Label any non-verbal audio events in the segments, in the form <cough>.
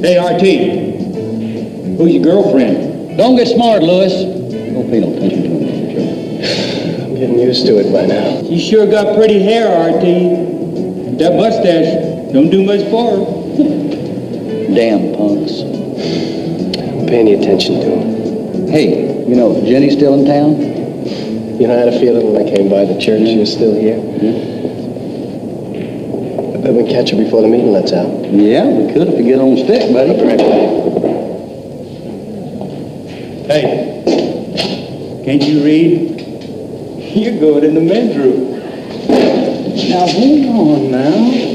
Hey, RT. Who's your girlfriend? Don't get smart, Lewis. Don't pay no attention to him, Joe. I'm getting used to it by now. She sure got pretty hair, RT. That mustache don't do much for her. <laughs> Damn punks. I'm paying attention to him. Hey, you know, Jenny's still in town? You know, I had a feeling when I came by the church she was still here. I bet we can catch her before the meeting lets out. Yeah, we could if we get on the stick, buddy. I'll be right back. Hey, can't you read? You're good in the men's room. Now, hold on now.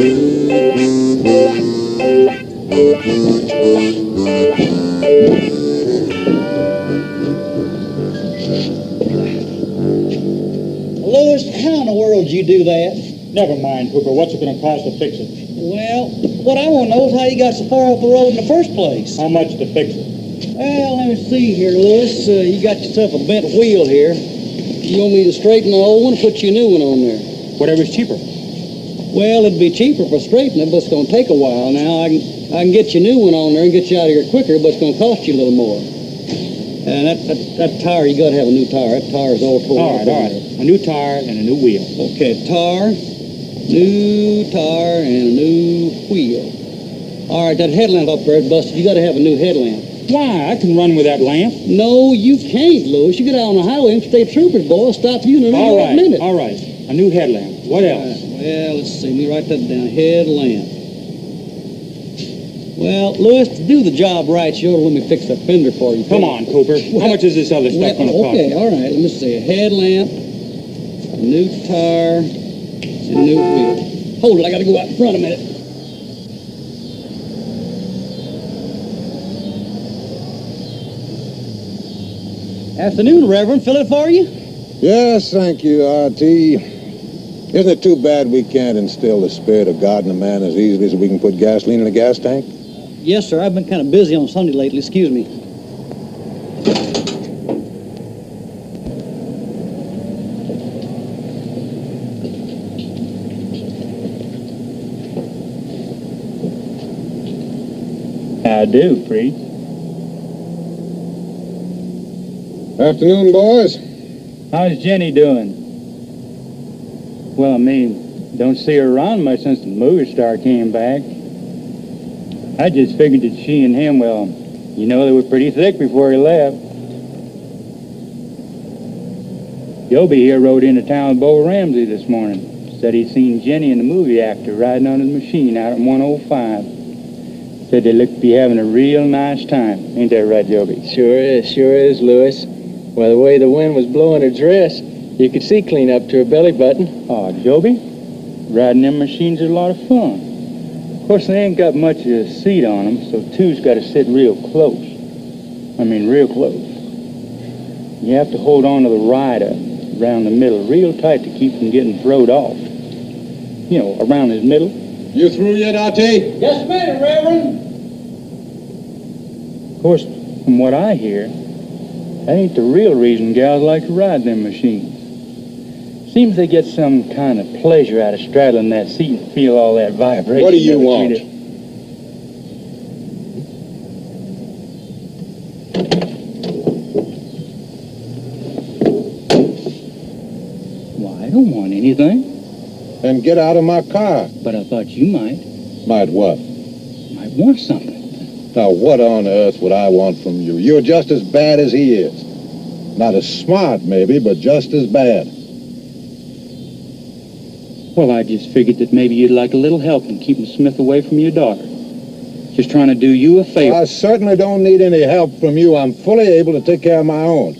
Lewis, how in the world did you do that? Never mind, Hooper. What's it going to cost to fix it? Well, what I want to know is how you got so far off the road in the first place. How much to fix it? Well, let me see here, Lewis. Uh, you got yourself a bent wheel here. You want me to straighten the old one put your new one on there? Whatever's cheaper. Well, it'd be cheaper for straightening it, but it's going to take a while. Now, I can, I can get you a new one on there and get you out of here quicker, but it's going to cost you a little more. And that, that, that tire, you got to have a new tire. That tire's all torn All up right, all there. A new tire and a new wheel. Okay, tire, new tire, and a new wheel. All right, that headlamp up there, busted. You got to have a new headlamp. Why? I can run with that lamp. No, you can't, Lewis. You get out on the highway and state troopers, boy, stop you in a All right, minute. all right. A new headlamp. What else? Well, let's see. Let me write that down. Headlamp. Well, Lewis, to do the job right, you ought to let me fix that fender for you. Come on, Cooper. How much is this other stuff Well, going to cost? okay, all right. Let me see. A headlamp, a new tire, and a new wheel. Hold it. I got to go out in front a minute. Afternoon, Reverend. Fill it for you? Yes, thank you, R.T. Isn't it too bad we can't instill the spirit of God in a man as easily as we can put gasoline in a gas tank? Yes, sir. I've been kind of busy on Sunday lately. Excuse me. I do, Priest. Afternoon, boys. How's Jenny doing? Well, I mean, don't see her around much since the movie star came back. I just figured that she and him, well, you know, they were pretty thick before he left. Joby here rode into town with Bo Ramsey this morning. Said he'd seen Jenny and the movie actor riding on his machine out at 105. Said they looked to be having a real nice time. Ain't that right, Joby? Sure is, sure is, Lewis. Well, the way the wind was blowing her dress, you could see clean up to her belly button. Oh, Joby, riding them machines is a lot of fun. Of course, they ain't got much of a seat on them, so two's got to sit real close. I mean, real close. You have to hold on to the rider around the middle real tight to keep from getting throwed off. You know, around his middle. You through yet, R.T.? Yes, ma'am, Reverend. Of course, from what I hear, that ain't the real reason gals like to ride them machines. Seems they get some kind of pleasure out of straddling that seat and feel all that vibration. What do you want? Why, I don't want anything. Then get out of my car. But I thought you might. Might what? Might want something. Now, what on earth would I want from you? You're just as bad as he is. Not as smart, maybe, but just as bad. Well, I just figured that maybe you'd like a little help in keeping Smith away from your daughter. Just trying to do you a favor. I certainly don't need any help from you. I'm fully able to take care of my own.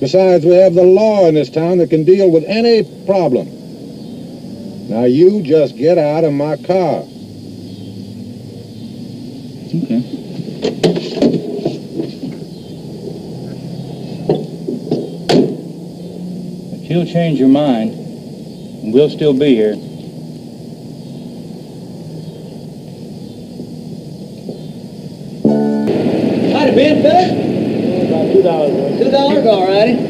Besides, we have the law in this town that can deal with any problem. Now, you just get out of my car. Okay. If you'll change your mind, we'll still be here. Howdy, Ben, fella. About two dollars. Two dollars, all righty.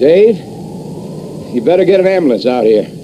Dave, you better get an ambulance out here.